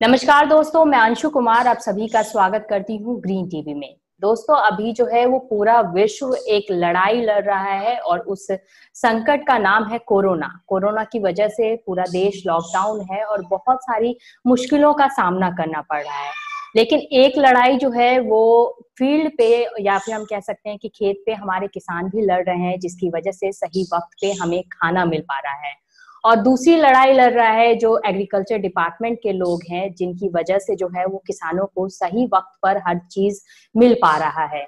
नमस्कार दोस्तों, मैं अंशु कुमार आप सभी का स्वागत करती हूँ ग्रीन टीवी में। दोस्तों, अभी जो है वो पूरा विश्व एक लड़ाई लड़ रहा है और उस संकट का नाम है कोरोना। कोरोना की वजह से पूरा देश लॉकडाउन है और बहुत सारी मुश्किलों का सामना करना पड़ रहा है। लेकिन एक लड़ाई जो है वो फ़ील्ड पे या फिर हम कह सकते हैं कि खेत पे हमारे किसान भी लड़ रहे हैं, जिसकी वजह से सही वक्त पे हमें खाना मिल पा रहा है। और दूसरी लड़ाई लड़ रहा है जो एग्रीकल्चर डिपार्टमेंट के लोग हैं, जिनकी वजह से जो है वो किसानों को सही वक्त पर हर चीज़ मिल पा रहा है।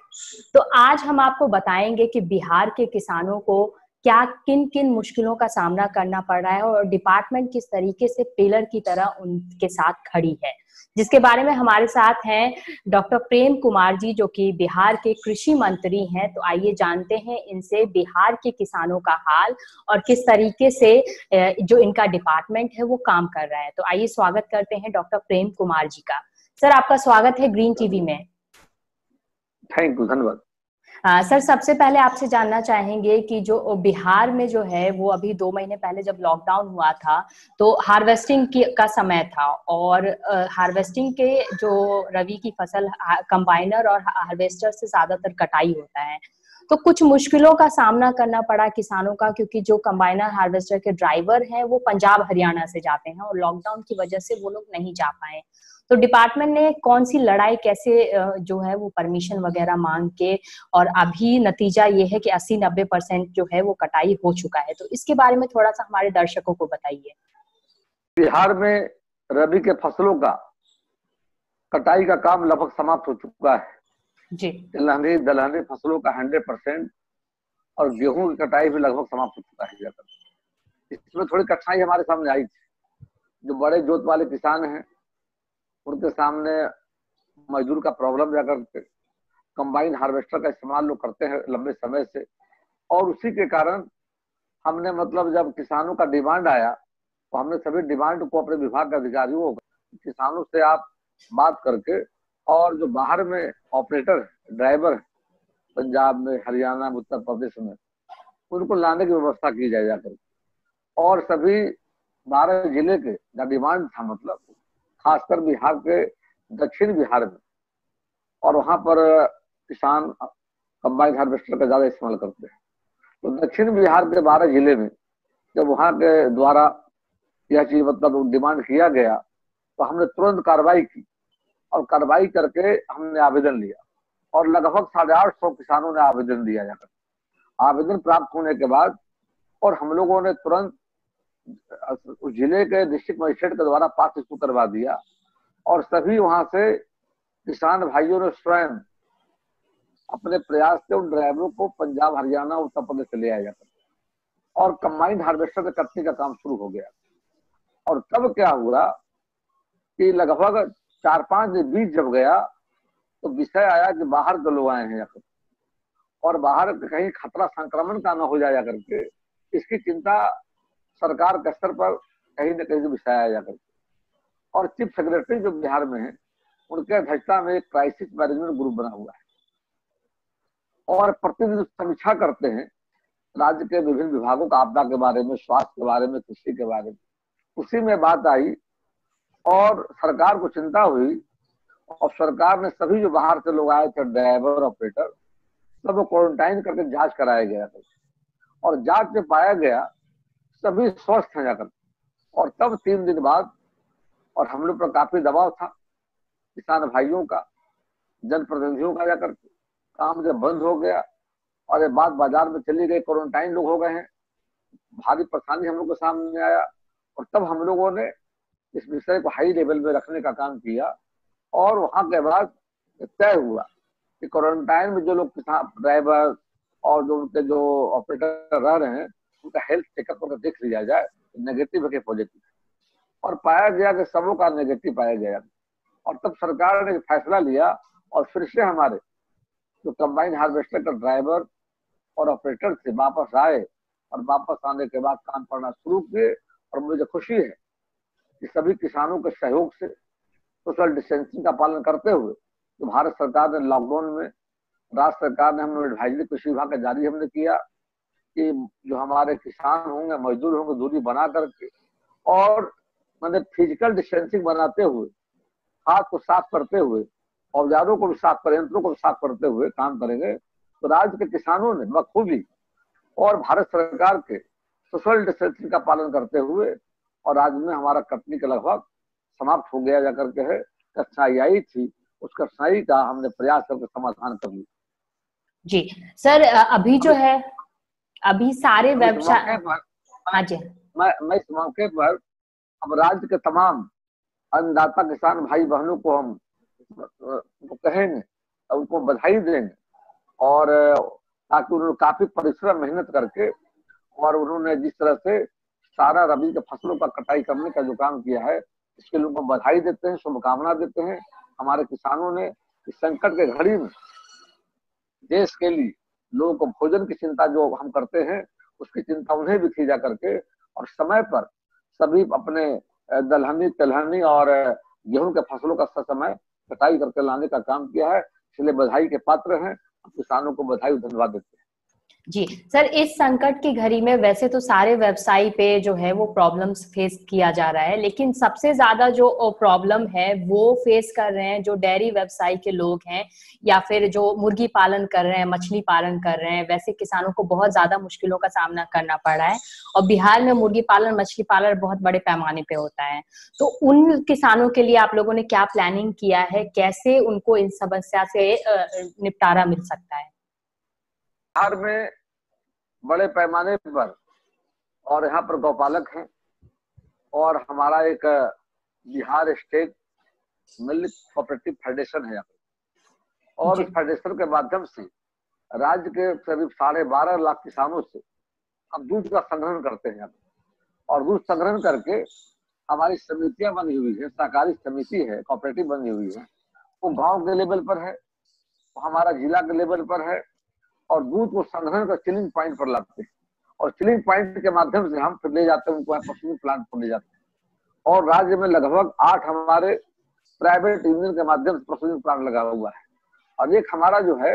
तो आज हम आपको बताएँगे कि बिहार के किसानों को क्या किन किन मुश्किलों का सामना करना पड़ रहा है और डिपार्टमेंट किस तरीके से पिलर की तरह उनके साथ खड़ी है। जिसके बारे में हमारे साथ हैं डॉक्टर प्रेम कुमार जी, जो कि बिहार के कृषि मंत्री हैं। तो आइए जानते हैं इनसे बिहार के किसानों का हाल और किस तरीके से जो इनका डिपार्टमेंट है वो काम कर रहा है। तो आइए स्वागत करते हैं डॉक्टर प्रेम कुमार जी का। सर, आपका स्वागत है ग्रीन टीवी में। थैंक यू, धन्यवाद। आ, सर सबसे पहले आपसे जानना चाहेंगे कि जो बिहार में जो है वो अभी दो महीने पहले जब लॉकडाउन हुआ था तो हार्वेस्टिंग की का समय था और हार्वेस्टिंग के जो रवि की फ़सल कंबाइनर और हार्वेस्टर से ज़्यादातर कटाई होता है। तो कुछ मुश्किलों का सामना करना पड़ा किसानों का क्योंकि जो कंबाइनर हार्वेस्टर के ड्राइवर हैं वो पंजाब हरियाणा से जाते हैं और लॉकडाउन की वजह से वो लोग नहीं जा पाए। तो डिपार्टमेंट ने कौन सी लड़ाई कैसे जो है वो परमिशन वगैरह मांग के और अभी नतीजा ये है कि 80-90 परसेंट जो है वो कटाई हो चुका है। तो इसके बारे में थोड़ा सा हमारे दर्शकों को बताइए। बिहार में रबी के फ़सलों का कटाई का काम लगभग समाप्त हो चुका है। जी। तिलहनी दलहनी फ़सलों का हंड्रेड परसेंट और गेहूँ की कटाई भी लगभग समाप्त हो चुका है इसमें थोड़ी कठिनाई हमारे सामने आई थी। जो बड़े जोत वाले किसान हैं उनके सामने मजदूर का प्रॉब्लम जाकर कंबाइन हार्वेस्टर का इस्तेमाल लोग करते हैं लंबे समय से, और उसी के कारण हमने मतलब जब किसानों का डिमांड आया तो हमने सभी डिमांड को अपने विभाग के अधिकारियों किसानों से आप बात करके, और जो बाहर में ऑपरेटर ड्राइवर पंजाब में, हरियाणा उत्तर प्रदेश में, उनको लाने की व्यवस्था की जाए जाकर। और सभी बारह ज़िले के का डिमांड था मतलब खासकर बिहार के दक्षिण बिहार में। और वहाँ पर किसान कंबाइन हार्वेस्टर का ज़्यादा इस्तेमाल करते हैं। तो दक्षिण बिहार के बारह ज़िले में जब वहाँ के द्वारा यह चीज़ मतलब डिमांड किया गया तो हमने तुरंत कार्रवाई की और कार्रवाई करके हमने आवेदन लिया। और लगभग साढ़े आठ सौ किसानों ने आवेदन दिया जाकर आवेदन प्राप्त होने के बाद और हम लोगों ने तुरंत ज़िले के डिस्ट्रिक्ट मजिस्ट्रेट के द्वारा पास इशू करवा दिया और सभी वहाँ से किसान भाइयों ने स्वयं अपने प्रयास से उन ड्राइवरों को पंजाब, हरियाणा उत्तर प्रदेश से ले आया जाकर और कंबाइंड हार्वेस्टर से कटने का काम शुरू हो गया। और तब क्या हुआ कि लगभग चार पाँच बीस जब गया तो विषय आया कि बाहर के लोग आए हैं जाकर और बाहर कहीं खतरा संक्रमण का न हो जाया करके इसकी चिंता सरकार के स्तर पर कहीं न कहीं विषय आया जाकर और चीफ सेक्रेटरी जो बिहार में है, उनके अध्यक्षता में एक क्राइसिस मैनेजमेंट ग्रुप बना हुआ है। और प्रतिदिन समीक्षा करते हैं राज्य के विभिन्न विभागों का आपदा के बारे में, स्वास्थ्य के बारे में, कृषि के बारे में। उसी में बात आई और सरकार को चिंता हुई और सरकार ने सभी जो बाहर से लोग आए थे, ड्राइवर, ऑपरेटर, सब क्वारंटाइन करके जाँच कराया गया और जाँच में पाया गया सभी स्वस्थ हैं जाकर और तब तीन दिन बाद, और हम लोग पर काफ़ी दबाव था। किसान भाइयों का, जनप्रतिनिधियों का जाकर काम जब बंद हो गया, और ये बात बाज़ार में चली गई क्वारंटाइन लोग हो गए हैं। भारी परेशानी हम लोग के सामने आया, और तब हम लोगों ने इस विषय को हाई लेवल में रखने का काम किया, और वहाँ के बाद तय हुआ कि क्वारंटाइन में जो लोग किसान ड्राइवर और जो उनके जो ऑपरेटर रह रहे हैं उनका हेल्थ चेकअप करके देख लिया जाए नेगेटिव है कि पॉजिटिव और पाया गया कि सबों का नेगेटिव पाया गया। और तब सरकार ने फैसला लिया, और फिर से हमारे जो तो कंबाइन हार्वेस्टर का ड्राइवर और ऑपरेटर थे वापस आए, और वापस आने के बाद काम करना शुरू किए, और मुझे खुशी है कि सभी किसानों के सहयोग से सोशल डिस्टेंसिंग का पालन करते हुए तो भारत सरकार ने लॉकडाउन में, राज्य सरकार ने हमने एडवाइजरी कृषि विभाग का जारी हमने किया कि जो हमारे किसान होंगे मजदूर होंगे दूरी बना करके और मतलब फ़िज़िकल डिस्टेंसिंग बनाते हुए हाथ को साफ़ करते हुए औजारों को भी साफ़ कर यंत्रों को भी साफ़ करते हुए काम करेंगे तो राज्य के किसानों ने बखूबी और भारत सरकार के सोशल डिस्टेंसिंग का पालन करते हुए और राज्य में हमारा कटनी का लगभग समाप्त हो गया जाकर के है। कठिनाई आई थी उस कठिनाई का हमने प्रयास करके समाधान कर लिया। जी सर अभी जो है अभी सारे व्यवसाय हाँ जी। मैं मैं इस मौके पर हम राज्य के तमाम अन्नदाता किसान भाई बहनों को हम कहेंगे उनको बधाई देंगे। और ताकि उन्होंने काफ़ी परिश्रम मेहनत करके और उन्होंने जिस तरह से सारा रबी के फ़सलों का कटाई करने का जो काम किया है इसके लिए उनको बधाई देते हैं शुभकामना देते हैं। हमारे किसानों ने इस संकट के घड़ी में देश के लिए लोगों को भोजन की चिंता जो हम करते हैं, उसकी चिंता उन्हें भी खींचा करके और समय पर सभी अपने दलहनी, तिलहनी और गेहूँ के फ़सलों का समय कटाई करके लाने का काम किया है, इसलिए बधाई के पात्र हैं। किसानों को बधाई धन्यवाद देते हैं। जी, सर, इस संकट की घड़ी में वैसे तो सारे व्यवसायी पे जो है वो प्रॉब्लम्स फेस किया जा रहा है, लेकिन सबसे ज़्यादा जो प्रॉब्लम है वो फेस कर रहे हैं जो डेयरी व्यवसाय के लोग हैं या फिर जो मुर्गी पालन कर रहे हैं, मछली पालन कर रहे हैं, वैसे किसानों को बहुत ज़्यादा मुश्किलों का सामना करना पड़ रहा है और बिहार में मुर्गी पालन, मछली पालन बहुत बड़े पैमाने पर होता है। तो उन किसानों के लिए आप लोगों ने क्या प्लानिंग किया है? कैसे उनको इन समस्या से निपटारा मिल सकता है? बिहार में बड़े पैमाने पर और यहाँ पर गौपालक हैं और हमारा एक Bihar state milk cooperative federation है यहाँ पर और इस फेडरेशन के माध्यम से राज्य के करीब साढ़े बारह लाख किसानों से हम दूध का संग्रहण करते हैं यहाँ और दूध संग्रहण करके हमारी समितियाँ बनी हुई है सहकारी समिति है कोऑपरेटिव बनी हुई है। वो गाँव के लेवल पर है वो हमारा जिला के लेवल पर है और दूध को संग्रहण कर चिलिंग पॉइंट पर लाते हैं। और चिलिंग पॉइंट के माध्यम से हम फिर ले जाते हैं, उनको प्रोसेसिंग प्लांट पर ले जाते हैं। और राज्य में लगभग आठ हमारे प्राइवेट यूनियन के माध्यम से प्रोसेसिंग प्लांट लगा हुआ है। और एक हमारा जो है,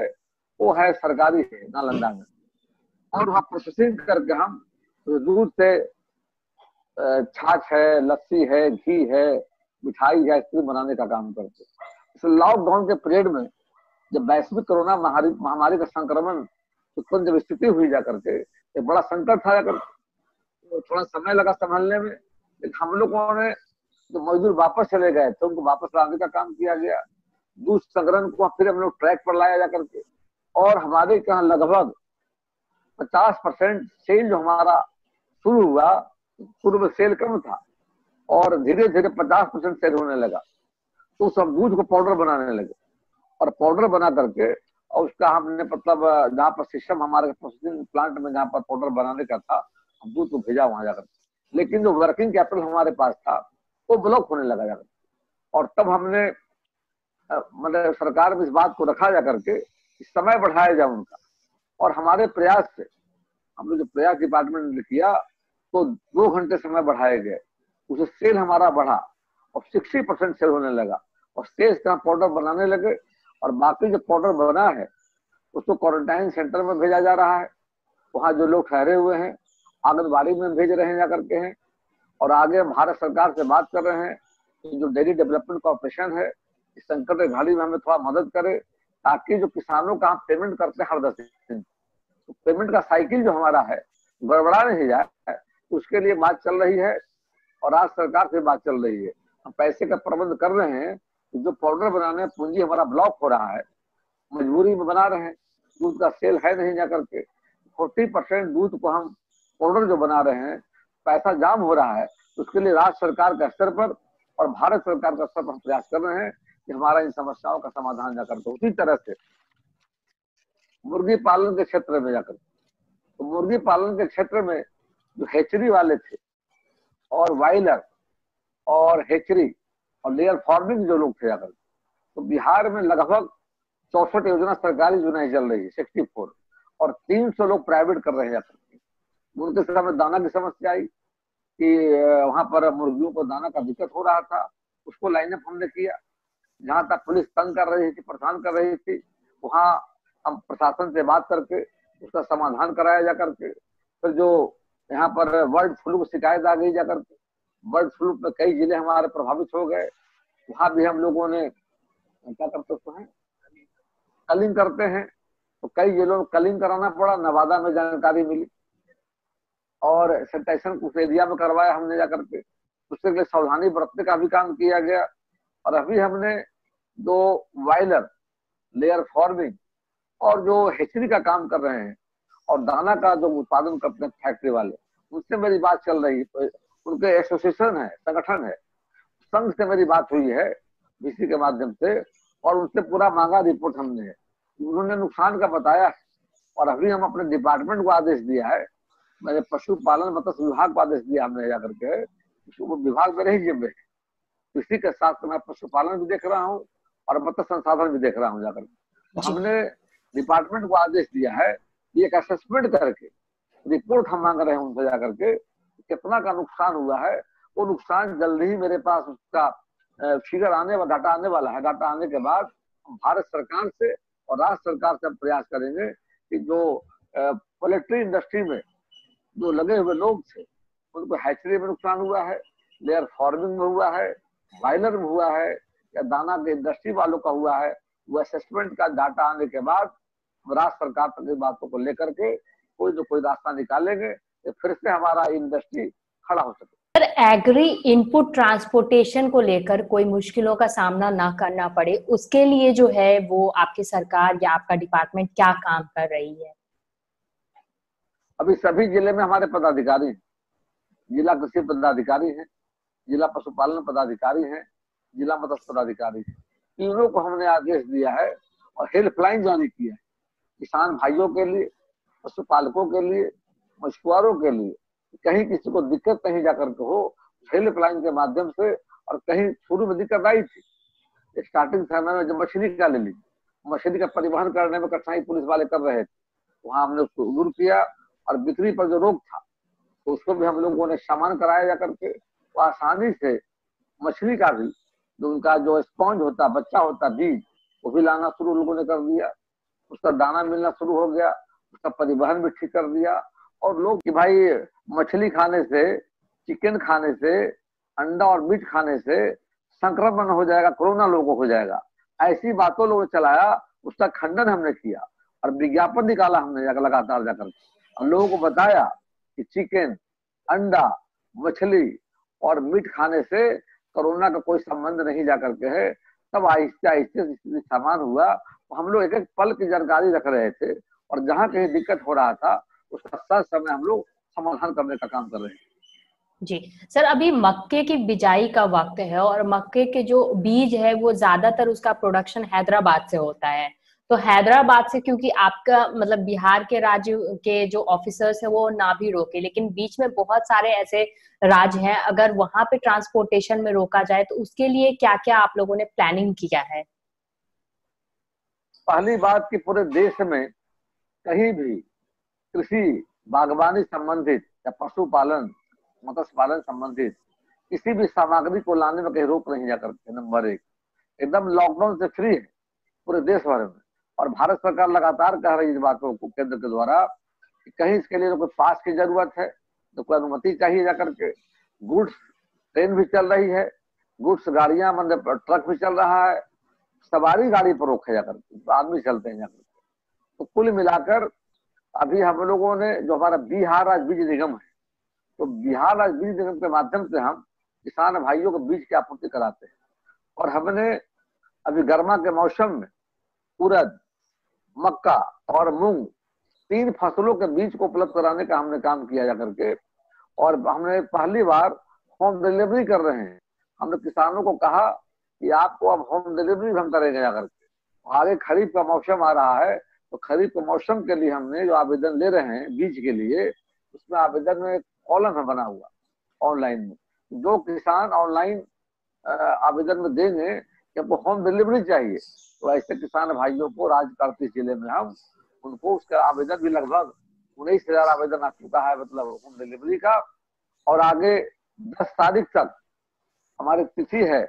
वो है सरकारी है, नालंदा में। और वहाँ प्रोसेसिंग करके हम दूध से छाछ है, लस्सी है, घी है, मिठाई है आइसक्रीम बनाने का काम करते इस लॉकडाउन के पीरियड में जब वैश्विक कोरोना महामारी का संक्रमण उत्पन्न जब स्थिति हुई जा करके, एक बड़ा संकट था जाकर तो थोड़ा समय लगा संभालने में, लेकिन हम लोगों ने जो मजदूर वापस चले गए तो उनको वापस लाने का काम किया गया। दूध संग्रहण को फिर हम लोग ट्रैक पर लाया जा करके, और हमारे यहाँ लगभग पचास परसेंट सेल जो हमारा शुरू हुआ, शुरू में सेल कम था, और धीरे धीरे पचास परसेंट सेल होने लगा। तो सब दूध को पाउडर बनाने लगे। और पाउडर बना करके, और उसका हमने मतलब जहाँ पर सिस्टम हमारे प्रोसेसिंग प्लांट में जहाँ पर पाउडर बनाने का था, हम दूध को भेजा वहाँ जाकर। लेकिन जो वर्किंग कैपिटल हमारे पास था, वो ब्लॉक होने लगा जाकर। और तब हमने मतलब सरकार में इस बात को रखा जा करके समय बढ़ाया जाए उनका। और हमारे प्रयास से, हमने जो प्रयास डिपार्टमेंट ने किया तो दो घंटे समय बढ़ाए गए। उसे सेल हमारा बढ़ा, और सिक्सटी परसेंट सेल होने लगा। और सेल्स का पाउडर बनाने लगे और बाकी जो क्वार्टर बना है, उसको क्वारंटाइन सेंटर में भेजा जा रहा है। वहाँ जो लोग ठहरे हुए हैं, आंगनबाड़ी में भेज रहे हैं जाकर के हैं, और आगे भारत सरकार से बात कर रहे हैं कि जो डेयरी डेवलपमेंट कॉर्पोरेशन है, इस संकट की घड़ी में हमें थोड़ा मदद करे, ताकि जो किसानों का हम पेमेंट करते हैं हर दस दिन तो पेमेंट का साइकिल जो हमारा है, गड़बड़ा नहीं जाए उसके लिए बात चल रही है, और आज सरकार से बात चल रही है। हम पैसे का प्रबंध कर रहे हैं जो पाउडर बनाने पूंजी हमारा ब्लॉक हो रहा है, मजबूरी में बना रहे हैं, दूध का सेल है नहीं जा करके फोर्टी परसेंट दूध को हम पाउडर जो बना रहे हैं, पैसा जाम हो रहा है, उसके लिए राज्य सरकार के स्तर पर और भारत सरकार का स्तर पर हम प्रयास कर रहे हैं कि हमारा इन समस्याओं का समाधान जाकर के, उसी तरह से मुर्गी पालन के क्षेत्र में जाकर तो मुर्गी पालन के क्षेत्र में जो हेचरी वाले थे और वाइलर और हेचरी और लेयर फ़ार्मिंग जो लोग थे अगर तो बिहार में लगभग चौसठ योजना सरकारी योजनाएँ चल रही है सिक्सटी फोर और तीन सौ लोग प्राइवेट कर रहे हैं उनके सामने दाना की समस्या आई कि वहाँ पर मुर्गियों को दाना का दिक्कत हो रहा था, उसको लाइनअप हमने किया। जहाँ तक पुलिस तंग कर रही थी, परेशान कर रही थी, वहाँ हम प्रशासन से बात करके उसका समाधान कराया जा करके, फिर जो यहाँ पर वर्ल्ड फ्लू की शिकायत आ गई जाकर बर्ड फ्लू में कई ज़िले हमारे प्रभावित हो गए। वहाँ भी हम लोगों ने, क्या करते तो हैं? कलिंग करते हैं। तो कई जिलों में कलिंग कराना पड़ा, नवादा में जानकारी मिली। और सैनिटाइजेशन उस एरिया में करवाया हमने जाकर के उसके लिए सावधानी बरतने का भी काम किया गया। और अभी हमने जो वायलर, लेयर फॉर्मिंग और जो हेचरी का काम कर रहे हैं और दाना का जो उत्पादन करते हैं फैक्ट्री वाले उनसे मेरी बात चल रही है। उनके एसोसिएशन है संगठन है। संघ से मेरी बात हुई है बीसी के माध्यम से और उनसे पूरा मांगा रिपोर्ट हमने। उन्होंने नुकसान का बताया और अभी हम अपने डिपार्टमेंट को आदेश दिया है। मैंने पशुपालन मत्स्य विभाग को आदेश दिया हमने जाकर के। विभाग मेरे ही जिम्मे है। इसी के साथ मैं पशुपालन भी देख रहा हूँ और मत्स्य संसाधन भी देख रहा हूँ जाकर। तो हमने डिपार्टमेंट को आदेश दिया है एक असेसमेंट करके रिपोर्ट हम मांग रहे हैं उनसे जाकर के कितना का नुकसान हुआ है, वो नुकसान जल्द ही मेरे पास उसका फिगर आने वाला डाटा आने वाला है। डाटा आने के बाद भारत सरकार से और राज्य सरकार से प्रयास करेंगे कि जो पोल्ट्री इंडस्ट्री में जो लगे हुए लोग थे, उनको हैचरी में नुकसान हुआ है लेयर फ़ार्मिंग में हुआ है बॉयलर में हुआ है, या दाना के इंडस्ट्री वालों का हुआ है, वो असेसमेंट का डाटा आने के बाद राज्य सरकार तक बातों को लेकर के कोई ना कोई रास्ता निकालेंगे। फिर से हमारा इंडस्ट्री खड़ा हो सके। सर एग्री इनपुट ट्रांसपोर्टेशन को लेकर कोई मुश्किलों का सामना ना करना पड़े उसके लिए जो है वो आपकी सरकार या आपका डिपार्टमेंट क्या काम कर रही है? अभी सभी ज़िले में हमारे पदाधिकारी जिला कृषि पदाधिकारी हैं जिला पशुपालन पदाधिकारी हैं जिला मत्स्य पदाधिकारी हैं। तीनों को हमने आदेश दिया है और हेल्पलाइन जारी किया है। किसान भाइयों के लिए पशुपालकों के लिए मछुआरों के लिए, कहीं किसी को दिक्कत नहीं जाकर के हो हेल्पलाइन के माध्यम से और कहीं शुरू में दिक्कत आई थी। स्टार्टिंग समय में जब मछली का ले ली, मछली का परिवहन करने में कठिनाई पुलिस वाले कर रहे थे। वहाँ हमने उसको दूर किया और बिक्री पर जो रोक था तो उसको भी हम लोगों ने सामान कराया जा करके वो आसानी से मछली का भी, जो उनका जो स्पॉन्ज होता, बच्चा होता, बीज, वो भी लाना शुरू लोगों ने कर दिया। उसका दाना मिलना शुरू हो गया, उसका परिवहन भी ठीक कर दिया और लोग कि भाई, मछली खाने से, चिकन खाने से, अंडा और मीट खाने से संक्रमण हो जाएगा, कोरोना लोगों को हो जाएगा। ऐसी बातों लोगों ने चलाया, उसका खंडन हमने किया और विज्ञापन निकाला हमने लगातार जाकर। और लोगों को बताया कि चिकन, अंडा, मछली और मीट खाने से कोरोना का कोई संबंध नहीं जाकर के है। तब आहिस्ते आहिस्ते समान हुआ, हम लोग एक एक पल की जानकारी रख रहे थे और जहाँ कहीं दिक्कत हो रहा था उसका सर समय हम लोग समाधान करने का काम कर रहे हैं। जी। सर अभी मक्के की बिजाई का वक्त है और मक्के के जो बीज है वो ज़्यादातर उसका प्रोडक्शन हैदराबाद से होता है। तो हैदराबाद से क्योंकि आपका मतलब बिहार के राज्य के जो ऑफिसर्स है वो ना भी रोके लेकिन बीच में बहुत सारे ऐसे राज्य हैं। अगर वहाँ पे ट्रांसपोर्टेशन में रोका जाए तो उसके लिए क्या क्या आप लोगों ने प्लानिंग किया है? पहली बात की पूरे देश में कहीं भी कृषि, बागवानी संबंधित या पशुपालन मत्स्य पालन संबंधित, किसी भी सामग्री को लाने में कहीं रोक नहीं जाकर नंबर एक। एकदम लॉकडाउन से फ्री है पूरे देश भर में। और भारत सरकार लगातार कह रही है इस बातों को केंद्र के द्वारा कि कहीं इसके लिए कोई पास की ज़रूरत है तो कोई अनुमति चाहिए जाकर के गुड्स ट्रेन भी चल रही है गुड्स गाड़ियाँ मतलब ट्रक भी चल रहा है, सवारी गाड़ी पर रोके जाकर तो आदमी चलते हैं जाकर तो कुल मिलाकर अभी हम लोगों ने, जो हमारा बिहार राज्य बीज निगम है तो बिहार राज्य बीज निगम के माध्यम से हम किसान भाइयों को बीज की आपूर्ति कराते हैं। और हमने अभी गर्मा के मौसम में उड़द मक्का और मूंग तीन फ़सलों के बीज को उपलब्ध कराने का हमने काम किया जा करके, और हमने पहली बार होम डिलीवरी कर रहे हैं। हमने किसानों को कहा कि आपको अब होम डिलीवरी हम करेंगे जाकर के आगे खरीफ का मौसम आ रहा है तो खरीफ के मौसम के लिए हमने जो आवेदन ले रहे हैं बीज के लिए, उसमें आवेदन में कॉलम है बना हुआ ऑनलाइन में। जो किसान ऑनलाइन आवेदन में देंगे कि हमको होम डिलीवरी चाहिए। तो ऐसे किसान भाइयों को राजकार्ती ज़िले में हम, उनको उसका आवेदन भी लगभग उन्नीस हज़ार आवेदन आ चुका है मतलब होम डिलीवरी का। और आगे दस तारीख तक हमारी तिथि है,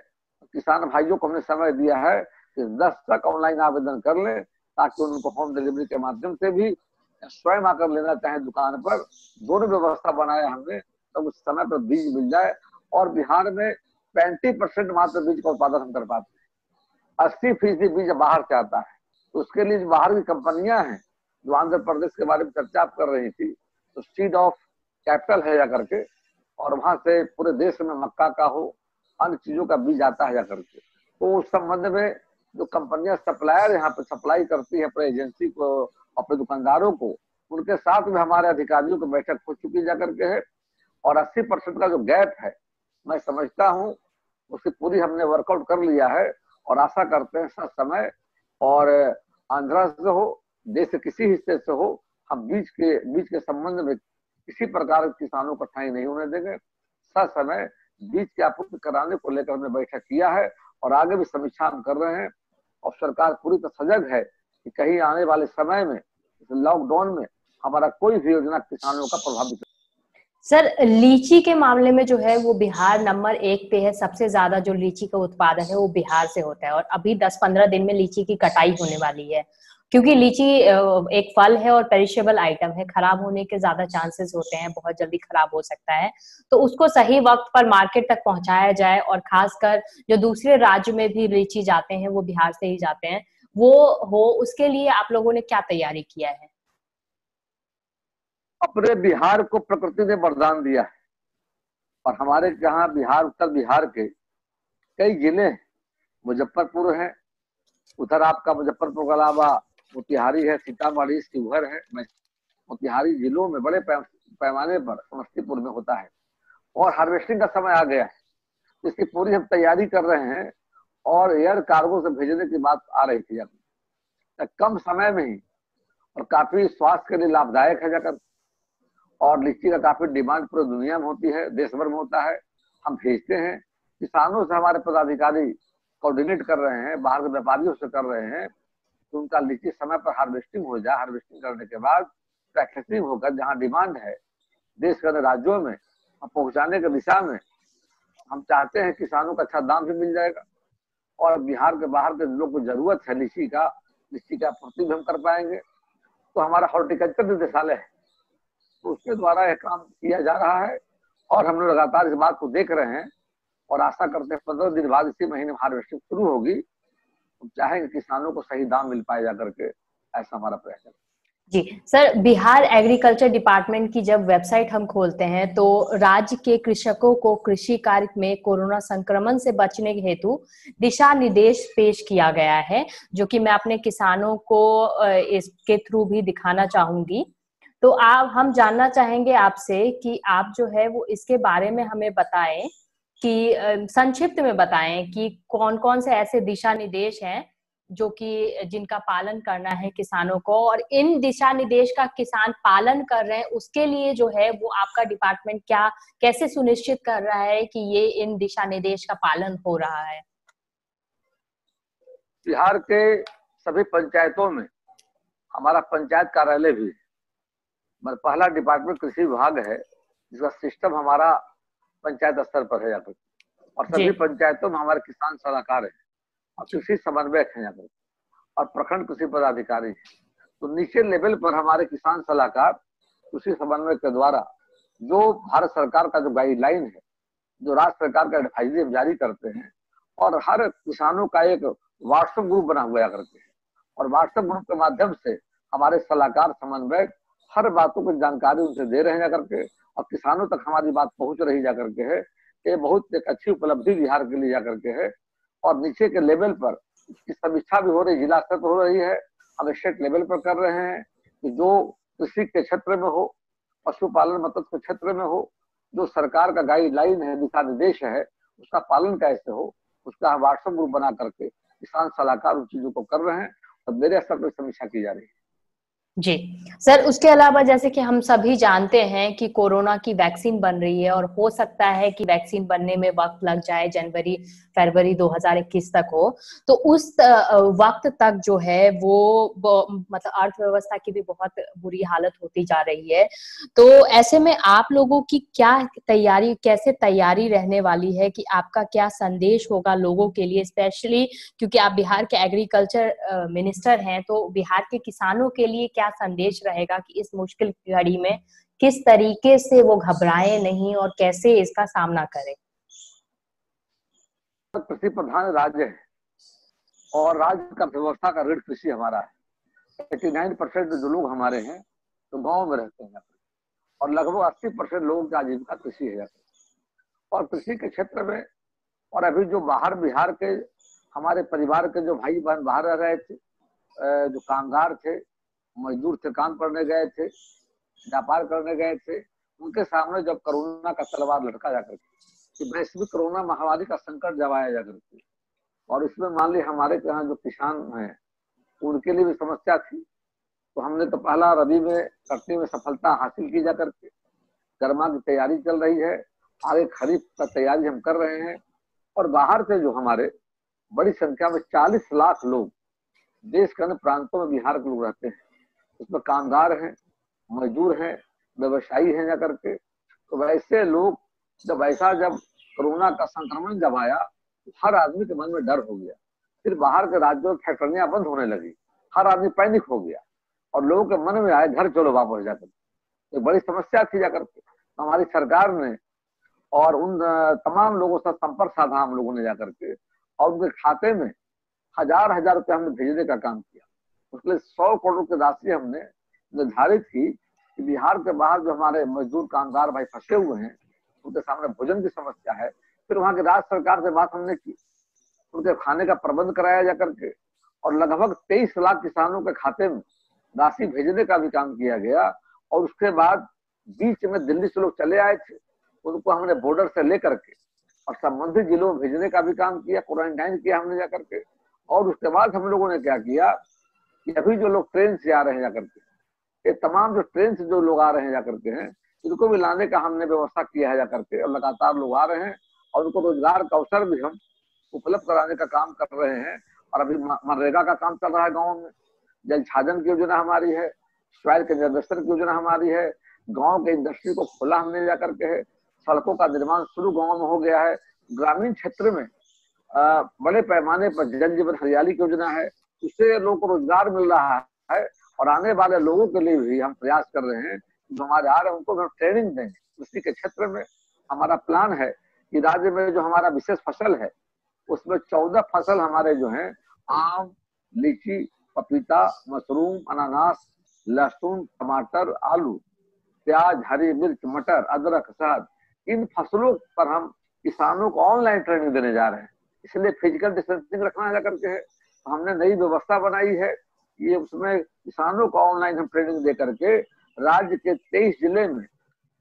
किसान भाइयों को हमने समय दिया है कि दस तक ऑनलाइन आवेदन कर ले। ताकि उनको होम डिलीवरी के माध्यम से भी स्वयं आकर लेना चाहे दुकान पर। दोनों व्यवस्था बनाया हमने तो उस समय पर बीज मिल जाए और बिहार में पैंतीस परसेंट मात्र बीज का उत्पादन हम कर पाते हैं। अस्सी फ़ीसदी बीज बाहर से आता है। तो उसके लिए बाहर की कंपनियाँ हैं, जो आंध्र प्रदेश के बारे में चर्चा आप कर रही थी तो सीड ऑफ़ कैपिटल है जा करके, और वहाँ से पूरे देश में मक्का का हो, अन्य चीज़ों का बीज आता है जा करके तो उस संबंध में जो कंपनियाँ सप्लायर यहाँ पे सप्लाई करती है अपने एजेंसी को, अपने दुकानदारों को, उनके साथ में हमारे अधिकारियों की बैठक हो चुकी जा करके है। और 80 परसेंट का जो गैप है, मैं समझता हूँ, उसकी पूरी हमने वर्कआउट कर लिया है और आशा करते हैं सर समय और आंध्रा से हो, देश के किसी हिस्से से हो, हम बीज के बीज के संबंध में किसी प्रकार किसानों को कठिनाई नहीं होने देंगे। सर समय बीज की आपूर्ति कराने को लेकर हमने बैठक किया है और आगे भी समीक्षा हम कर रहे हैं। और सरकार पूरी तरह सजग है कि कहीं आने वाले समय में लॉकडाउन में हमारा कोई भी योजना किसानों का प्रभावित सर, लीची के मामले में जो है वो बिहार नंबर एक पे है। सबसे ज़्यादा जो लीची का उत्पादन है वो बिहार से होता है और अभी दस पंद्रह दिन में लीची की कटाई होने वाली है। क्योंकि लीची एक फल है और पेरिशेबल आइटम है। खराब होने के ज़्यादा चांसेस होते हैं, बहुत जल्दी खराब हो सकता है। तो उसको सही वक्त पर मार्केट तक पहुँचाया जाए और खासकर जो दूसरे राज्य में भी लीची जाते हैं, वो बिहार से ही जाते हैं, वो हो, उसके लिए आप लोगों ने क्या तैयारी किया है? अपने बिहार को प्रकृति ने वरदान दिया है। और हमारे यहाँ बिहार, उत्तर बिहार के कई ज़िले मुजफ्फरपुर है, उधर आपका मुजफ्फरपुर के अलावा मोतिहारी है, सीतामढ़ी, शिवहर है मोतिहारी जिलों में बड़े पैमाने पर समस्तीपुर में होता है। और हार्वेस्टिंग का समय आ गया है इसकी पूरी हम तैयारी कर रहे हैं और एयर कार्गो से भेजने की बात आ रही थी अब। कम समय में ही, और काफ़ी स्वास्थ्य के लिए लाभदायक है जाकर और लीची का काफ़ी डिमांड पूरी दुनिया में होती है देश भर में होता है। हम भेजते हैं, किसानों से हमारे पदाधिकारी कोऑर्डिनेट कर रहे हैं, बाहर के व्यापारियों से कर रहे हैं। तो उनका लीची समय पर हार्वेस्टिंग हो जाए। हार्वेस्टिंग करने के बाद पैकेजिंग होकर जहाँ डिमांड है, देश के राज्यों में, हम पहुँचाने की दिशा में हम चाहते हैं किसानों को अच्छा दाम भी मिल जाएगा और बिहार के बाहर के लोग को ज़रूरत है लीची का लीची का आपूर्ति भी हम कर पाएँगे। तो हमारा हॉर्टिकल्चर निदेशालय है। तो उसके द्वारा यह काम किया जा रहा है और हम लोग लगातार इस बात को देख रहे हैं और आशा करते हैं पंद्रह दिन बाद इसी महीने हार्वेस्टिंग शुरू होगी। चाहेंगे किसानों को सही दाम मिल पाए जा करके ऐसा हमारा प्रयास है। जी, सर, बिहार एग्रीकल्चर डिपार्टमेंट की जब वेबसाइट हम खोलते हैं तो राज्य के कृषकों को कृषि कार्य में कोरोना संक्रमण से बचने के हेतु दिशा निर्देश पेश किया गया है, जो कि मैं अपने किसानों को इसके थ्रू भी दिखाना चाहूँगी। तो आप, हम जानना चाहेंगे आपसे कि आप जो है वो इसके बारे में हमें बताएँ कि संक्षिप्त में बताएँ कि कौन कौन से ऐसे दिशा निर्देश हैं जो कि जिनका पालन करना है किसानों को और इन दिशा निर्देश का किसान पालन कर रहे हैं, उसके लिए जो है वो आपका डिपार्टमेंट क्या, कैसे सुनिश्चित कर रहा है कि ये इन दिशा निर्देश का पालन हो रहा है? बिहार के सभी पंचायतों में हमारा पंचायत कार्यालय भी है। पहला डिपार्टमेंट कृषि विभाग है, जिसका सिस्टम हमारा पंचायत स्तर पर है यहाँ पर और सभी पंचायतों में हमारे किसान सलाहकार है। और कृषि समन्वयक है यहाँ पर और प्रखंड कृषि पदाधिकारी है। तो नीचे लेवल पर हमारे किसान सलाहकार कृषि समन्वय के द्वारा जो भारत सरकार का जो गाइडलाइन है जो राज्य सरकार का एडवाइजरी जारी करते हैं और हर किसानों का एक व्हाट्सएप ग्रुप बना हुआ करते हैं और व्हाट्सएप ग्रुप के माध्यम से हमारे सलाहकार समन्वयक हर बातों की जानकारी उनसे दे रहे हैं करके, और किसानों तक हमारी बात पहुँच रही जा करके है ये बहुत एक अच्छी उपलब्धि बिहार के लिए जा करके है। और नीचे के लेवल पर इसकी समीक्षा भी हो रही, जिला स्तर पर हो रही है, हम स्टेट लेवल पर कर रहे हैं कि जो कृषि के क्षेत्र में हो, पशुपालन मत्स्य के क्षेत्र में हो, जो सरकार का गाइडलाइन है, दिशा निर्देश है, उसका पालन कैसे हो, उसका व्हाट्सएप ग्रुप बना करके किसान सलाहकार उन चीज़ों को कर रहे हैं, और मेरे स्तर पर समीक्षा की जा रही है। जी। सर, उसके अलावा जैसे कि हम सभी जानते हैं कि कोरोना की वैक्सीन बन रही है और हो सकता है कि वैक्सीन बनने में वक्त लग जाए जनवरी फरवरी 2021 तक हो तो उस वक्त तक जो है वो मतलब अर्थव्यवस्था की भी बहुत बुरी हालत होती जा रही है। तो ऐसे में आप लोगों की क्या तैयारी, कैसे तैयारी रहने वाली है कि आपका क्या संदेश होगा लोगों के लिए, स्पेशली क्योंकि आप बिहार के एग्रीकल्चर मिनिस्टर हैं तो बिहार के किसानों के लिए क्या संदेश रहेगा कि इस मुश्किल घड़ी में किस तरीके से वो घबराए नहीं और कैसे इसका सामना करें? कृषि प्रधान राज्य है। और राज्य का व्यवस्था का ऋण कृषि हमारा है। एटी नाइन परसेंट जो लोग हमारे हैं तो गाँव में रहते हैं। और लगभग अस्सी परसेंट लोगों की आजीविका कृषि है। और कृषि के क्षेत्र में, और अभी जो बाहर बिहार के, हमारे परिवार के जो भाई बहन बाहर रह रहे थे जो कामगार थे, मजदूर थे काम करने गए थे, व्यापार करने गए थे, उनके सामने जब कोरोना का तलवार लटका जाकर कि वैश्विक कोरोना महामारी का संकट जब आया जाकर के और इसमें मान ली हमारे यहाँ जो किसान हैं, उनके लिए भी समस्या थी। तो हमने तो पहला रबी में कटनी में सफलता हासिल की जा करके, गर्मा की तैयारी चल रही है, आगे खरीफ का तैयारी हम कर रहे हैं। और बाहर से जो हमारे बड़ी संख्या में 40 लाख लोग देश के अन्य प्रांतों में बिहार के लोग रहते हैं। उसमें कामगार हैं, मजदूर हैं, व्यवसायी हैं जा करके। तो वैसे लोग जब ऐसा जब कोरोना का संक्रमण जब आया तो हर आदमी के मन में डर हो गया। फिर बाहर के राज्यों में फैक्ट्रियाँ बंद होने लगी। हर आदमी पैनिक हो गया और लोगों के मन में आए, घर चलो वापस जाकर। एक बड़ी समस्या थी जाकर हमारी सरकार ने और उन तमाम लोगों से संपर्क साधा हम लोगों ने जाकर के और उनके खाते में हज़ार हज़ार रुपये हमने भेजने का काम किया। उसके लिए सौ करोड़ की राशि हमने निर्धारित की कि बिहार के बाहर जो हमारे मजदूर कामगार भाई फंसे हुए हैं उनके सामने भोजन की समस्या है, फिर वहाँ के राज्य सरकार से बात हमने की। उनके खाने का प्रबंध कराया जा करके और लगभग तेईस लाख किसानों के खाते में राशि भेजने का भी काम किया गया और उसके बाद बीच में दिल्ली से लोग चले आए थे। उनको हमने बॉर्डर से लेकर के और संबंधित जिलों में भेजने का भी काम किया क्वारंटाइन किया हमने जाकर के और उसके बाद हम लोगों ने क्या किया कि अभी जो लोग ट्रेन से आ रहे हैं जाकर के ये तमाम जो ट्रेन से जो लोग आ रहे हैं जाकर के हैं इनको भी लाने का हमने व्यवस्था किया है जाकर के और लगातार लोग आ रहे हैं और उनको रोज़गार का अवसर भी हम उपलब्ध कराने का काम कर रहे हैं। और अभी मनरेगा का काम चल रहा है गाँव में। जल छाजन की योजना हमारी है स्वास्थ्य के निर्देशन की योजना हमारी है, गाँव के इंडस्ट्री को खुला हमने जा करके है, सड़कों का निर्माण शुरू गाँव में हो गया है। ग्रामीण क्षेत्र में बड़े पैमाने पर जल जीवन हरियाली की योजना है, उससे लोगों को रोज़गार मिल रहा है और आने वाले लोगों के लिए भी हम प्रयास कर रहे हैं जो हमारे आ रहे हैं, उनको हम ट्रेनिंग देंगे। कृषि के क्षेत्र में हमारा प्लान है कि राज्य में जो हमारा विशेष फ़सल है, उसमें चौदह फ़सल हमारे जो है, आम, लीची, पपीता, मशरूम, अनानास, लहसुन, टमाटर, आलू, प्याज, हरी मिर्च, मटर, अदरक, शहद, इन फ़सलों पर हम किसानों को ऑनलाइन ट्रेनिंग देने जा रहे हैं। इसलिए फ़िज़िकल डिस्टेंसिंग रखना जा करके है हमने नई व्यवस्था बनाई है। ये उसमें किसानों को ऑनलाइन हम ट्रेनिंग दे करके राज्य के तेईस ज़िले में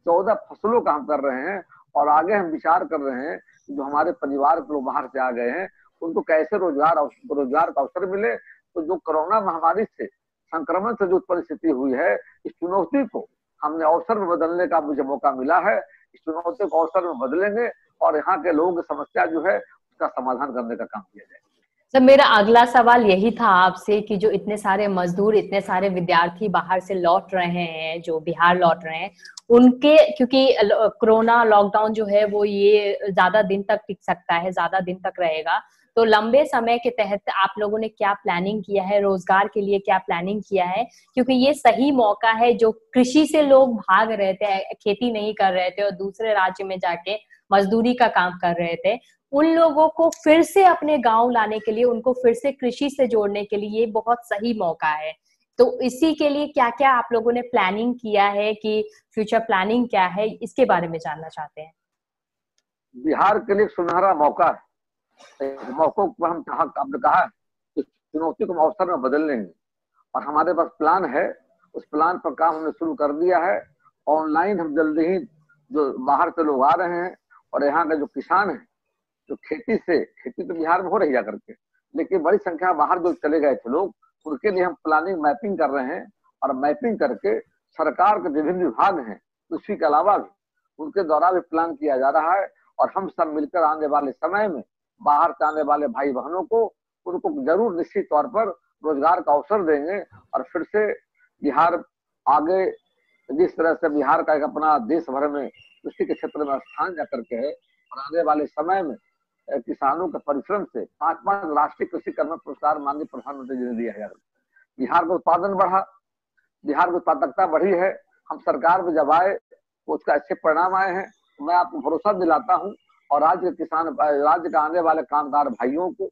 चौदह फ़सलों का हम कर रहे हैं और आगे हम विचार कर रहे हैं जो हमारे परिवार के लोग बाहर से आ गए हैं, उनको कैसे रोज़गार रोज़गार का अवसर मिले? तो जो कोरोना महामारी से संक्रमण से जो उत्पन्न स्थिति हुई है, इस चुनौती को हमने अवसर में बदलने का मुझे मौका मिला है। इस चुनौती को अवसर में बदलेंगे और यहाँ के लोगों की समस्या जो है उसका समाधान करने का काम किया जाए। सर, मेरा अगला सवाल यही था आपसे कि जो इतने सारे मजदूर, इतने सारे विद्यार्थी बाहर से लौट रहे हैं, जो बिहार लौट रहे हैं, उनके, क्योंकि कोरोना लॉकडाउन जो है वो ये ज़्यादा दिन तक टिक सकता है, ज़्यादा दिन तक रहेगा। तो लंबे समय के तहत आप लोगों ने क्या प्लानिंग किया है? रोज़गार के लिए क्या प्लानिंग किया है? क्योंकि ये सही मौका है जो कृषि से लोग भाग रहे थे, खेती नहीं कर रहे थे और दूसरे राज्य में जाके मजदूरी का काम कर रहे थे, उन लोगों को फिर से अपने गाँव लाने के लिए, उनको फिर से कृषि से जोड़ने के लिए बहुत सही मौका है। तो इसी के लिए क्या क्या आप लोगों ने प्लानिंग किया है कि फ्यूचर प्लानिंग क्या है, इसके बारे में जानना चाहते हैं? बिहार के लिए सुनहरा मौका है। मौकों को हम आपने कहा चुनौती को अवसर में बदल लेंगे। और हमारे पास प्लान है, उस प्लान पर काम हमने शुरू कर दिया है। ऑनलाइन हम जल्दी ही जो बाहर से लोग आ रहे हैं और यहाँ के जो किसान है, जो खेती से, खेती तो बिहार में हो रही जाकर के, लेकिन बड़ी संख्या बाहर जो चले गए थे लोग, उनके लिए हम प्लानिंग मैपिंग कर रहे हैं और मैपिंग करके सरकार के विभिन्न विभाग हैं उसी के अलावा भी, उनके द्वारा भी प्लान किया जा रहा है और हम सब मिलकर आने वाले समय में, बाहर से आने वाले भाई बहनों को, उनको ज़रूर निश्चित तौर पर रोज़गार का अवसर देंगे और फिर से बिहार आगे, जिस तरह से बिहार का एक अपना देश भर में कृषि के क्षेत्र में स्थान जा करके है, और आने वाले समय में किसानों के परिश्रम से पाँच पाँच राष्ट्रीय कृषि कर्म पुरस्कार माननीय प्रधानमंत्री जी ने दिया है। बिहार का उत्पादन बढ़ा, बिहार की उत्पादकता बढ़ी है, हम सरकार में जब आए तो उसका अच्छे परिणाम आए हैं। मैं आपको भरोसा दिलाता हूँ, और राज्य के किसान राज्य के आने वाले कामगार भाइयों को,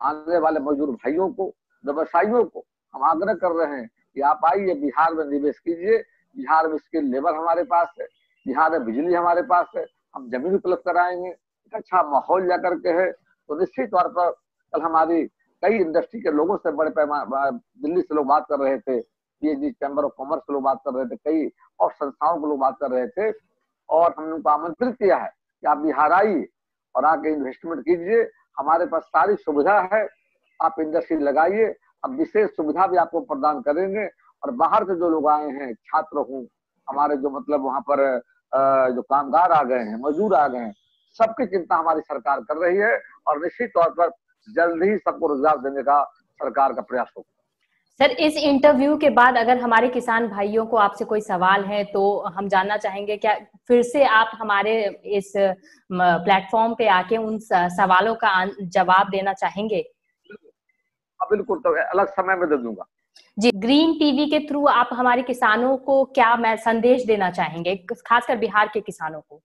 आने वाले मजदूर भाइयों को, व्यवसायियों को हम आग्रह कर रहे हैं कि आप आइए बिहार में निवेश कीजिए। बिहार में स्किल लेबर हमारे पास है बिहार में बिजली हमारे पास है, हम ज़मीन उपलब्ध कराएँगे। एक अच्छा माहौल जा करके है। तो निश्चित तौर पर कल हमारी कई इंडस्ट्री के लोगों से बड़े पैमाने दिल्ली से लोग बात कर रहे थे पीएचडी चैम्बर ऑफ़ कॉमर्स के लोग बात कर रहे थे, कई और संस्थाओं के लोग बात कर रहे थे, और हमने उनको आमंत्रित किया है कि आप बिहार आइए और आके इन्वेस्टमेंट कीजिए। हमारे पास सारी सुविधा है, आप इंडस्ट्री लगाइए, हम विशेष सुविधा भी आपको प्रदान करेंगे। और बाहर से जो लोग आए हैं, छात्र हूँ, हमारे जो मतलब वहाँ पर जो कामगार आ गए हैं मजदूर आ गए हैं सबकी चिंता हमारी सरकार कर रही है और निश्चित तौर पर जल्द ही सबको रोज़गार देने का सरकार का प्रयास होगा। सर इस इंटरव्यू के बाद अगर हमारे किसान भाइयों को आपसे कोई सवाल है तो हम जानना चाहेंगे क्या फिर से आप हमारे इस प्लेटफॉर्म पे आके उन सवालों का जवाब देना चाहेंगे? हाँ, बिल्कुल तो अलग समय में दे दूँगा। जी। ग्रीन टीवी के थ्रू आप हमारे किसानों को क्या मैं संदेश देना चाहेंगे, खासकर बिहार के किसानों को?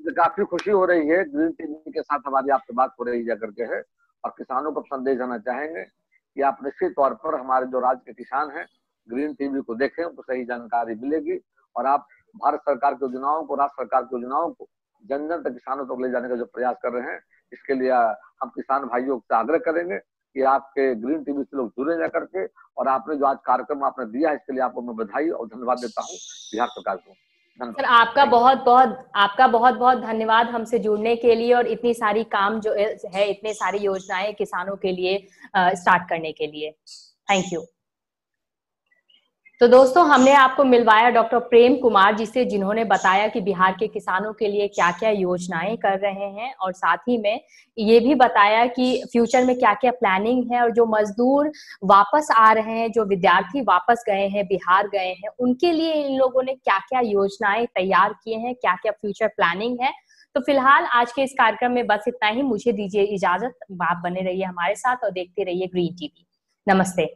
काफ़ी खुशी हो रही है ग्रीन टीवी के साथ हमारी आपसे बात हो रही है करके है, और किसानों को संदेश देना चाहेंगे कि आप निश्चित तौर पर हमारे जो राज्य के किसान हैं ग्रीन टीवी को देखें, उनको सही जानकारी मिलेगी, और आप भारत सरकार की योजनाओं को राज्य सरकार की योजनाओं को जन जन तक किसानों तक तो ले जाने का जो प्रयास कर रहे हैं, इसके लिए हम किसान भाइयों से आग्रह करेंगे कि आपके ग्रीन टीवी से लोग जुड़े जा करके और आपने जो आज कार्यक्रम आपने दिया इसके लिए आपको मैं बधाई और धन्यवाद देता हूँ। बिहार सरकार को। सर आपका बहुत बहुत आपका बहुत बहुत धन्यवाद हमसे जुड़ने के लिए और इतनी सारी काम जो है इतनी सारी योजनाएँ किसानों के लिए स्टार्ट करने के लिए। थैंक यू तो दोस्तों, हमने आपको मिलवाया डॉक्टर प्रेम कुमार जी से, जिन्होंने बताया कि बिहार के किसानों के लिए क्या क्या योजनाएँ कर रहे हैं और साथ ही में ये भी बताया कि फ्यूचर में क्या क्या प्लानिंग है और जो मजदूर वापस आ रहे हैं, जो विद्यार्थी वापस गए हैं, बिहार गए हैं, उनके लिए इन लोगों ने क्या क्या योजनाएँ तैयार किए हैं क्या क्या फ्यूचर प्लानिंग है। तो फ़िलहाल आज के इस कार्यक्रम में बस इतना ही। मुझे दीजिए इजाज़त। आप बने रहिए हमारे साथ और देखते रहिए ग्रीन टीवी। नमस्ते।